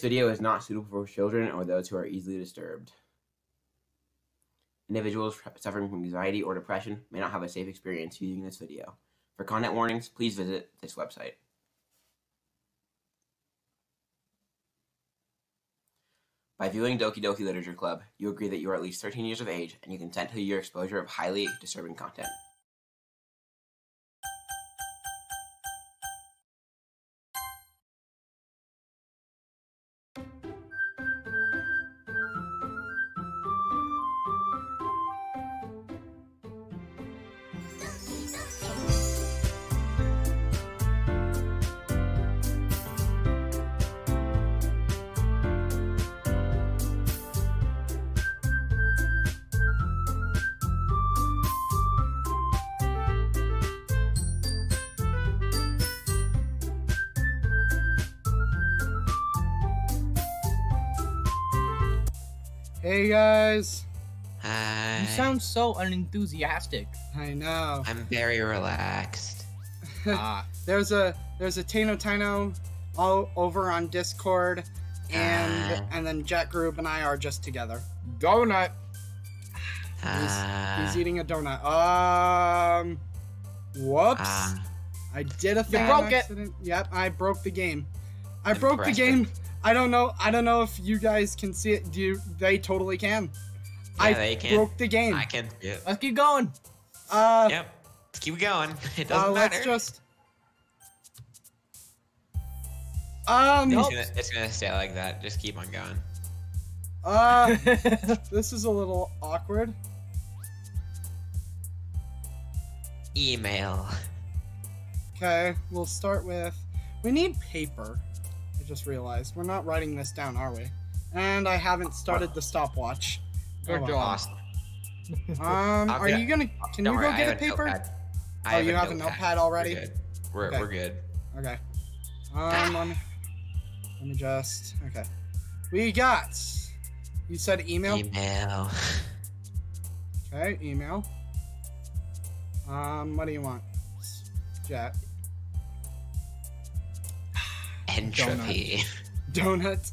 video is not suitable for children or those who are easily disturbed. Individuals suffering from anxiety or depression may not have a safe experience using this video. For content warnings, please visit this website. By viewing Doki Doki Literature Club, you agree that you are at least 13 years of age and you consent to your exposure of highly disturbing content. Hey guys. Hi. You sound so unenthusiastic. I know. I'm very relaxed. ah, There's a there's a Tano Tino all over on Discord, and Ah. and then Jack Group and I are just together. donut. Uh, He's eating a donut. Um, whoops. uh, I did a thing. broke on it. Yep, I broke the game. I broke the game. I don't know. I don't know if you guys can see it. Do you, they totally can? I Yeah, they can. broke the game. I can. Yeah. Let's keep going. Uh, Yep. Let's keep going. It uh, doesn't matter. let's just. Um. It's, gonna, it's gonna stay like that. Just keep on going. Uh. this is a little awkward. Email. Okay, we'll start with. We need paper. Just realized we're not writing this down, are we? And I haven't started the stopwatch. Good job. Um, are you gonna? Can Don't you worry, go get a paper? Oh, have you have a notepad already? We're good. We're, Okay. we're good. Okay. Um, let me, let me just. Okay. We got. You said email. Email. Okay, email. Um, what do you want? Jet. Entropy. Donut.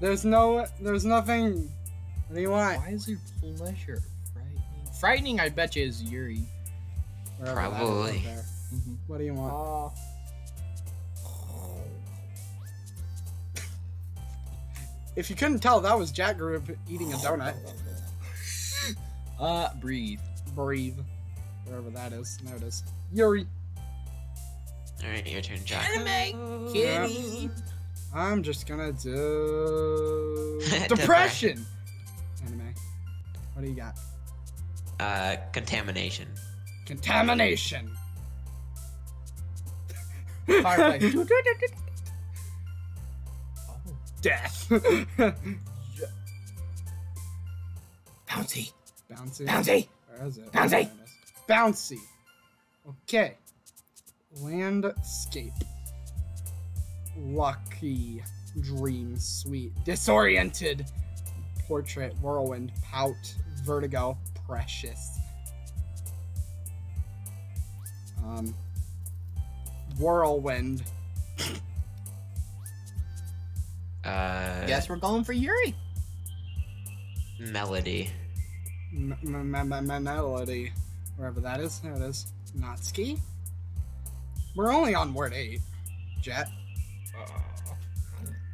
There's no. There's nothing. What do you want? Why is your pleasure frightening? Frightening, I bet you, is Yuri. Wherever Probably. up there. What do you want? If you couldn't tell, that was Jack Group eating a donut. Uh, breathe. Breathe. Wherever that is. There it is. Yuri. All right, your turn, Jack. Anime, kitty. I'm just gonna do Depression. depression. Anime. What do you got? Uh, contamination. Contamination. Fireplace. oh, Death. bouncy. Bouncy. Bouncy. Where is it? Bouncy. There it is. Bouncy. Okay. Landscape. Lucky. Dream. Sweet. Disoriented. Portrait. Whirlwind. Pout. Vertigo. Precious. Um. Whirlwind. Uh, Guess we're going for Yuri. melody. M- m- m- m- melody. Wherever that is. There it is. Natsuki. We're only on word 8. Jet.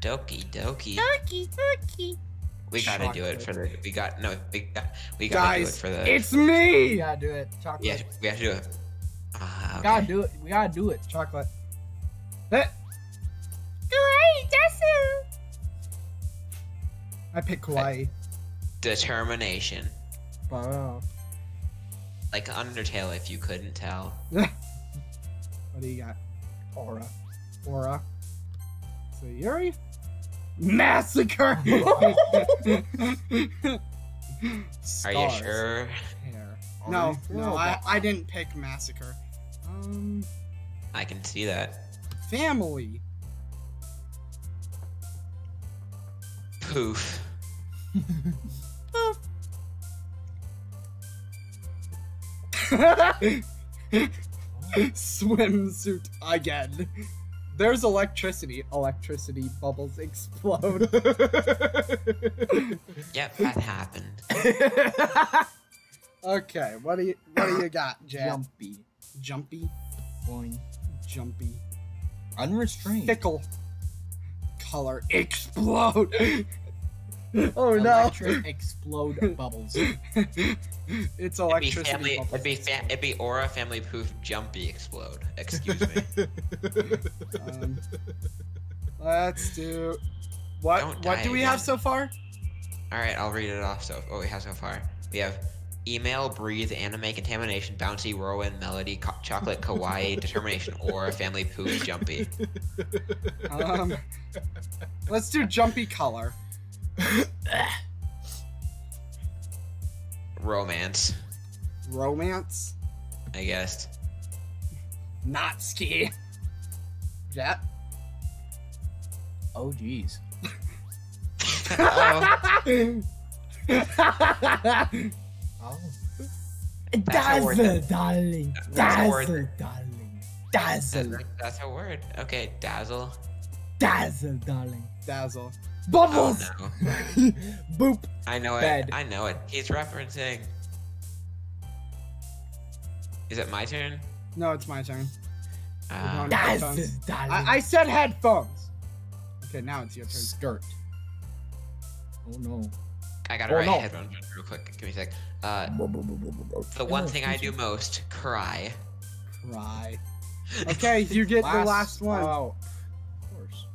Doki doki. Doki, doki. We gotta do it for the. We got no. We got. We gotta do it for the. it's We me! gotta do it. Chocolate. Yeah, we have to do it. Ah, okay. Gotta do it. We gotta do it. Chocolate. Eh. Kawaii desu! I pick kawaii. Determination. Wow. Like Undertale, if you couldn't tell. What do you got? Aura. Aura. So Yuri? Massacre! Are you sure? Hair. No, no, I, I didn't pick massacre. Um, I can see that. family. Poof. Poof. Swimsuit again. There's electricity. Electricity bubbles explode. Yep, that happened. okay, what do you what do you got, Jet? Jumpy. Jumpy, Boing. jumpy, Unrestrained. fickle, color, explode. oh no! Electric explode bubbles. it's It'd be electricity family. bubbles. It'd be fa- it'd be aura family poof jumpy explode. Excuse me. Um, let's do. What Don't what do we again. have so far? All right, I'll read it off. So what we have so far, we have email, breathe, anime, contamination, bouncy, whirlwind, melody, co- chocolate, kawaii, determination, aura, family poof, jumpy. Um, let's do jumpy color. Romance, Romance. I guess. Not ski. Jet. Oh jeez. oh, Oh. That's a word darling. That's a darling. that's, that's a word. Okay, dazzle. Dazzle, darling. Dazzle. Oh Bubbles. no, Boop. I know Bed. it. I know it. He's referencing. Is it my turn? No, it's my turn. On. Dazzle, Headphones. I, I said headphones. Okay, now it's your turn. Skirt. Oh no. I gotta Oh, write no. headphones real quick. Give me a sec. Uh, the one Oh, thing I do most: cry. Cry. Okay, you get the last one. Oh. Of course.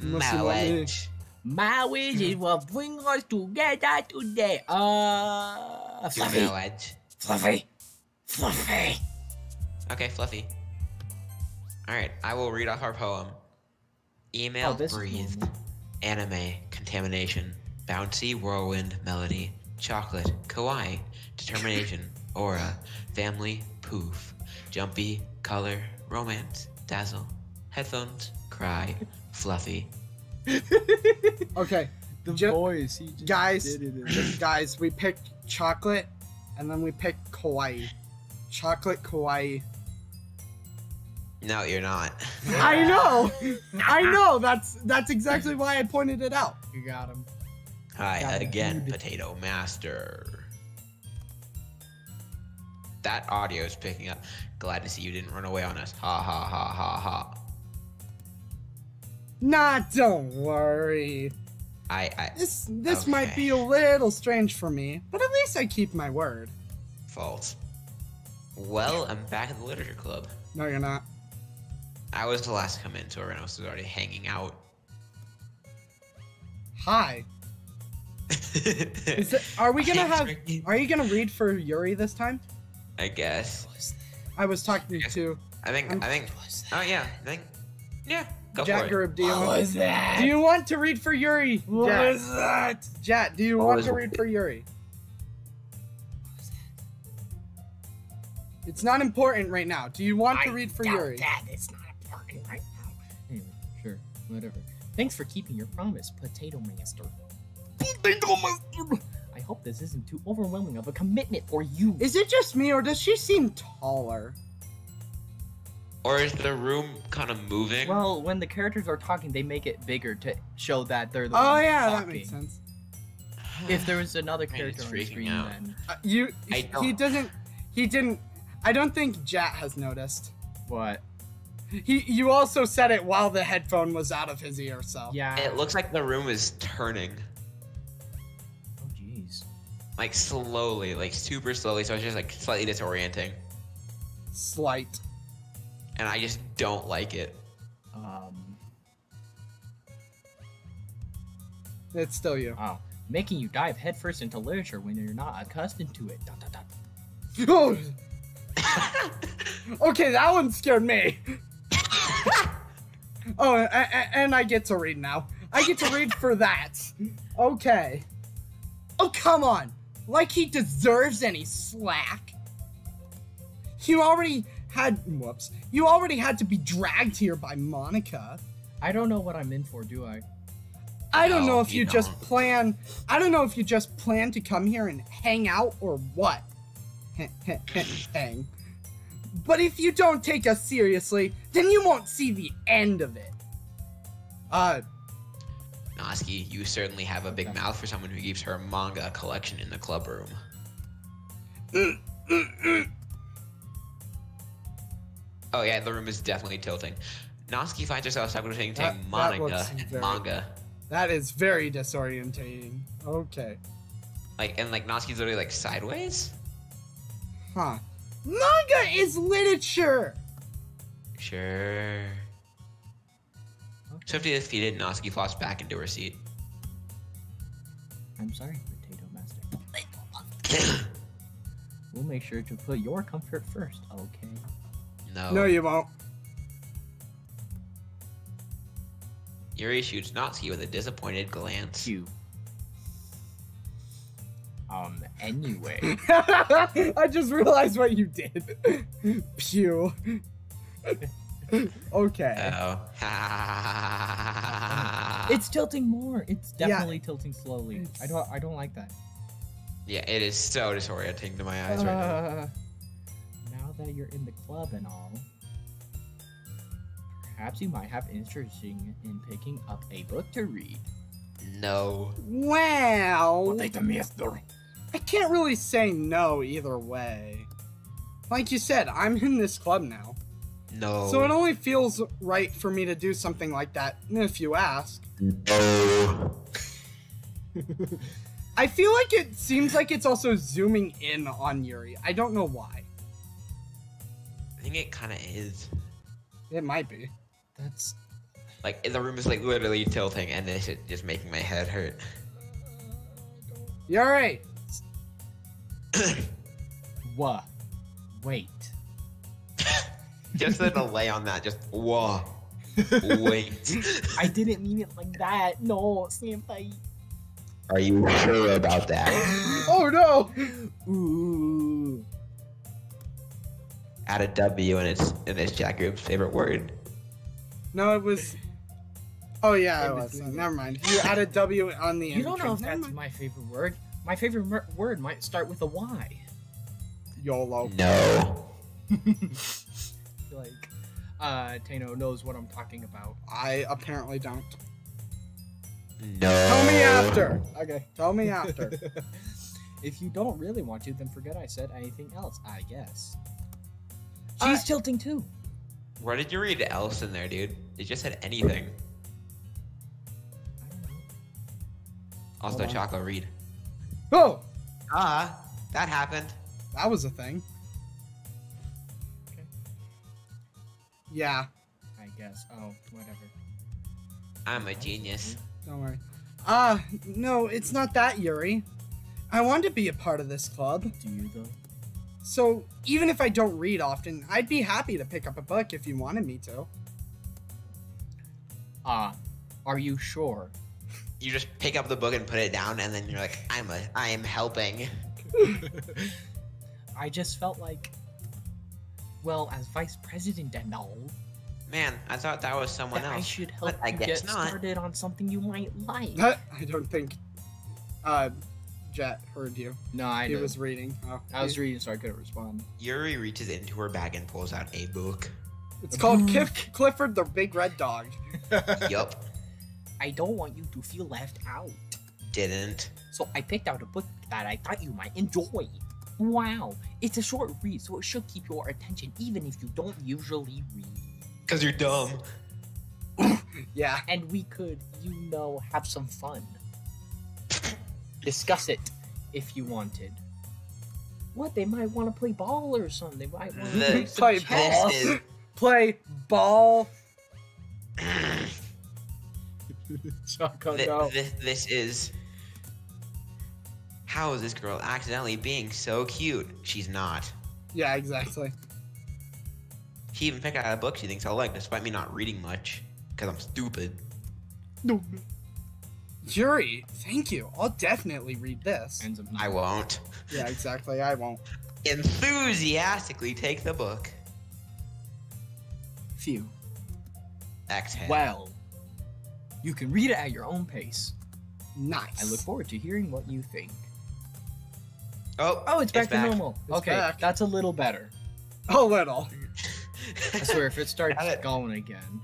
Unless you want me- Knowledge. My wish is what bring us together today. Uh, fluffy, Knowledge. fluffy, fluffy. Okay, fluffy. All right, I will read off our poem. Email, Oh, this is breathe, anime, contamination, bouncy, whirlwind, melody, chocolate, kawaii, determination, aura, family, poof, jumpy, color, romance, dazzle, headphones, cry, fluffy. Okay, The Ju- voice, he just guys, did it. guys, we picked chocolate, and then we picked kawaii. Chocolate kawaii. No, you're not. I know, I know. That's that's exactly why I pointed it out. You got him. Hi Got again, Dude. Potato Master. That audio is picking up. Glad to see you didn't run away on us. Ha ha ha ha ha. Nah, don't worry. I I This this might be a little strange for me, but at least I keep my word. false. Well, I'm back at the literature club. No, you're not. I was the last to come in, so everyone else was already hanging out. Hi. Is it, are we gonna have? Are you gonna read for Yuri this time? I guess. I was talking to I think. I'm- I think. Oh yeah. I think. Yeah. Go Jack for. Group. Do you want? that? Do you want to read for Yuri? What Jet? was that? Jet, do you What want was to it? read for Yuri? It's not important right now. Do you want to read for Yuri? That it's not important right now. Anyway, sure, whatever. Thanks for keeping your promise, Potato Master. Potato Master. I hope this isn't too overwhelming of a commitment for you. Is it just me, or does she seem taller? Or is the room kind of moving? well, when the characters are talking, they make it bigger to show that they're the Oh ones yeah, that makes sense. If there was another Man, character it's on the screen, out. then Uh, you, I he don't- doesn't. He didn't. I don't think Jet has noticed. what? He, you also said it while the headphone was out of his ear, so. Yeah. it looks like the room is turning, Oh jeez. like slowly, like super slowly. So it's just like slightly disorienting, Slight. And I just don't like it. Um. It's still you. Oh, making you dive headfirst into literature when you're not accustomed to it. Dot, dot, dot. Oh. okay, that one scared me. oh, a- a- and I get to read now. I get to read for that. Okay. Oh, come on. Like he deserves any slack. You already had. Whoops. You already had to be dragged here by Monika. I don't know what I'm in for, do I? I don't No, know if you you just don't. plan. I don't know if you just plan to come here and hang out or what. Hang. But if you don't take us seriously, then you won't see the end of it. Uh, Natsuki, you certainly have a big Okay. mouth for someone who keeps her manga collection in the club room. Mm, mm, mm. Oh yeah, the room is definitely tilting. Natsuki finds herself stuck between That- saying that manga and very- manga. that is very disorientating. Okay. Like and like Natsuki's literally like sideways. Huh. Manga is literature! Sure. Swiftly defeated, Natsuki flops back into her seat. I'm sorry, Potato Master. We'll make sure to put your comfort first, okay? No. No, you won't. Yuri shoots Natsuki with a disappointed glance. Q. Um, anyway. I just realized what you did. Pew. okay. Oh. It's tilting more. It's Yeah. definitely tilting slowly. I don't I don't like that. yeah, it is so disorienting to my eyes right now. Now that you're in the club and all, perhaps you might have interest in in picking up a book to read. No. Well, Master. I can't really say no either way. Like you said, I'm in this club now. No. So it only feels right for me to do something like that, if you ask. No. I feel like it seems like it's also zooming in on Yuri. I don't know why. I think it kind of is. It might be. That's Like the room is like literally tilting, and this is just making my head hurt. You're right. what? Wait. just the delay on that. Just whoa. Wait. I didn't mean it like that. No, senpai. Are you sure about that? Oh no! Ooh. Add a W and it's and it's Jack Group's favorite word. No, it was. Oh yeah, it was. between. Never mind. You added W on the. You don't know if. Never that's mind. my favorite word. My favorite mer- word might start with a Y. YOLO. No. like, uh, Tano knows what I'm talking about. I apparently don't. No. Tell me after. Okay, tell me after. if you don't really want to, then forget I said anything else, I guess. Uh, She's tilting too. Where did you read else in there, dude? It just said anything. I don't know. Also, Hold on. Choco, read. Oh, Ah, that happened. that was a thing. Okay. Yeah, I guess. Oh, whatever. I'm a genius. don't worry. Ah, no, it's not that, Yuri. I want to be a part of this club. Do you though? So, even if I don't read often, I'd be happy to pick up a book if you wanted me to. Ah, are you sure? You just pick up the book and put it down, and then you're like, I'm a, I am helping. I just felt like, well, as vice president and all, Man, I thought that was someone that I should help but I you guess get not. started on something you might like. I don't think, uh, Jet heard you. No, I he know. was reading. Oh, I was he- reading, so I couldn't respond. Yuri reaches into her bag and pulls out a book. It's called mm. Kif- Clifford the Big Red Dog. yup, I don't want you to feel left out. didn't. So I picked out a book that I thought you might enjoy. Wow, it's a short read, so it should keep your attention even if you don't usually read. Cause you're dumb. Yeah. And we could, you know, have some fun. Discuss it if you wanted. What, they might want to play ball or something. They might want to play some Play chess. ball. This is Play ball. Choco, Th- no. this, this is. How is this girl accidentally being so cute? She's not. Yeah, exactly. She even picked out a book she thinks I'll like, despite me not reading much, because I'm stupid. No. Yuri, thank you. I'll definitely read this. I won't. Yeah, exactly. I won't. Enthusiastically take the book. Phew. Exhale. Well, you can read it at your own pace. Nice. I look forward to hearing what you think. Oh, Oh, it's back to normal. It's okay, back. that's a little better. A little. I swear, if it starts going again.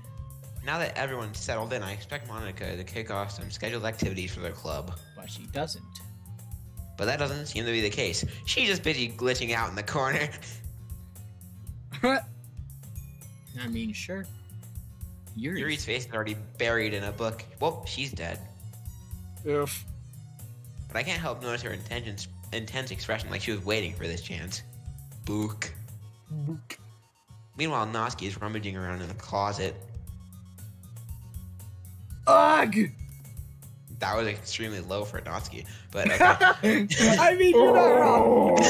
Now that everyone's settled in, I expect Monika to kick off some scheduled activities for their club. But she doesn't. But that doesn't seem to be the case. She's just busy glitching out in the corner. I mean, sure. Yuri's Yuri's face is already buried in a book. Well, she's dead. Oof. But I can't help notice her intense, intense expression like she was waiting for this chance. Book. Book. Meanwhile, Natsuki is rummaging around in the closet. Ugh! That was extremely low for Natsuki, but okay. I mean, you're not wrong.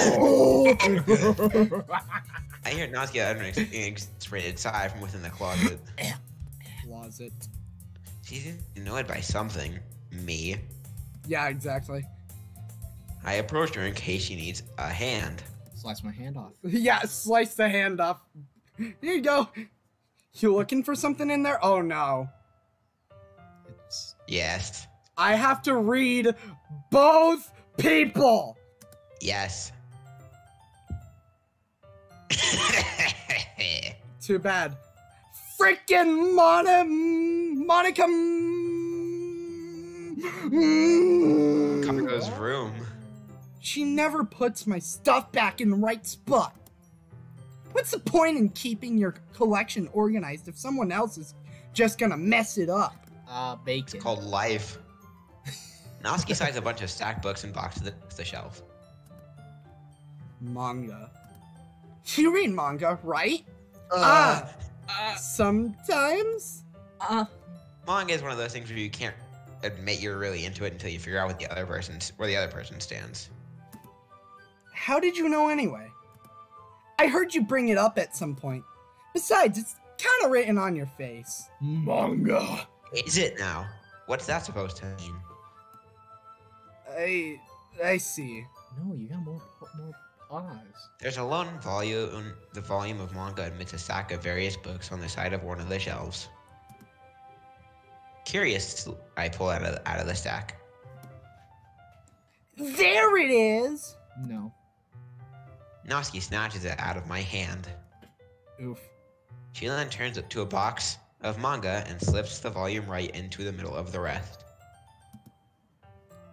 I hear Natsuki utter an ex- exasperated sigh from within the closet. Closet. She's annoyed by something. Me. Yeah, exactly. I approached her in case she needs a hand. Slice my hand off. Yeah, slice the hand off. Here you go. You looking for something in there? Oh no. It's Yes. I have to read both people. Yes. Too bad. Freaking Mona Monika. Kamiko's room. She never puts my stuff back in the right spot. What's the point in keeping your collection organized if someone else is just gonna mess it up? Uh bacon. It's called life. Natsuki signs a bunch of stack books and boxes to the shelf. Manga. You read manga, right? Uh, Ah, sometimes? Uh, manga is one of those things where you can't admit you're really into it until you figure out what the other person's where the other person stands. How did you know anyway? I heard you bring it up at some point. Besides, it's kind of written on your face. manga. Is it now? What's that supposed to mean? I I see. No, you got more more pause. There's a lone volume, the volume of manga amidst a stack of various books on the side of one of the shelves. Curious, I pull out of out of the stack. There it is. No. Natsuki snatches it out of my hand. Oof. She then turns it to a box of manga and slips the volume right into the middle of the rest.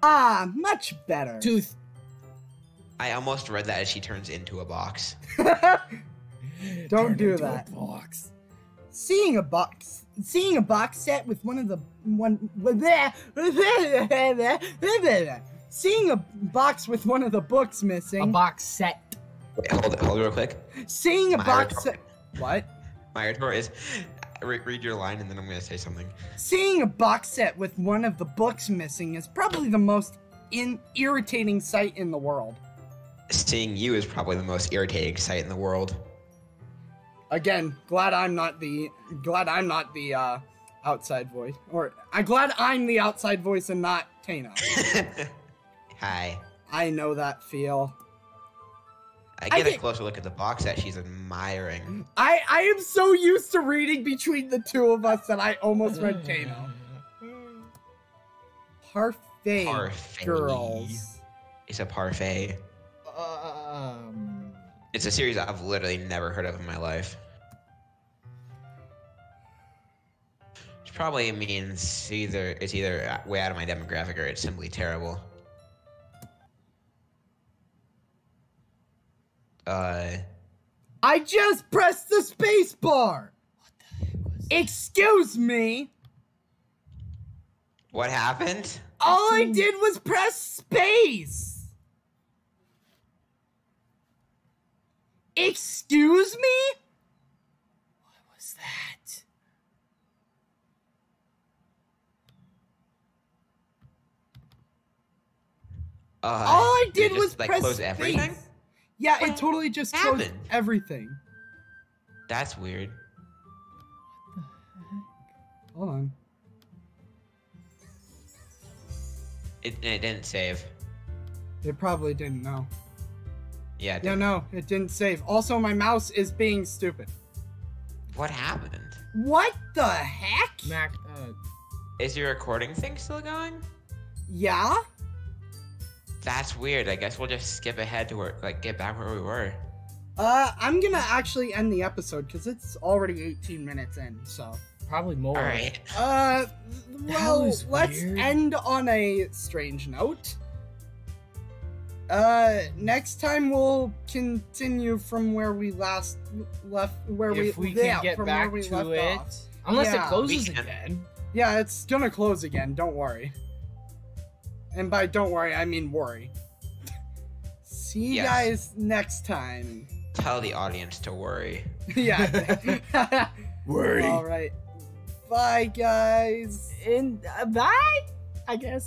Ah, much better. Tooth. I almost read that as she turns into a box. Don't do into a that. box. seeing a box, seeing a box set with one of the one, seeing a box with one of the books missing. A box set. Wait, hold it, hold it real quick. seeing a My box set. What? My retort is, re- read your line and then I'm gonna say something. Seeing a box set with one of the books missing is probably the most in irritating sight in the world. Seeing you is probably the most irritating sight in the world. Again, glad I'm not the glad I'm not the uh, outside voice, or I'm glad I'm the outside voice and not Tano. Hi. I know that feel. I I get a closer look at the box that she's admiring. I I am so used to reading between the two of us that I almost read Tano. Parfait, Parfait. girls. It's a parfait. Um. It's a series I've literally never heard of in my life. Which probably means either it's either way out of my demographic or it's simply terrible. Uh, I just pressed the space bar. What the heck was Excuse me. what happened? All I did was press space. Excuse me? What was that? Uh, All I did it did just, was like press close space. everything. Yeah, it totally just closed happened? everything. That's weird. Hold on. It, it didn't save. It probably didn't know. Yeah. it Yeah, didn't. no, it didn't save. Also, my mouse is being stupid. What happened? What the heck? Mac. Uh, Is your recording thing still going? Yeah? That's weird. I guess we'll just skip ahead to where, like, get back where we were. Uh, I'm gonna actually end the episode because it's already 18 minutes in. So, Probably more. All right. uh, well, let's weird. end on a strange note. Uh, next time we'll continue from where we last left. Where If we, we can yeah, get from back where we to left it. off. Unless Yeah. it closes again. Yeah, it's gonna close again. Don't worry. And by don't worry, I mean worry. See you Yes. guys next time. Tell the audience to worry. yeah. Worry. All right. Bye, guys. And uh, bye, I guess.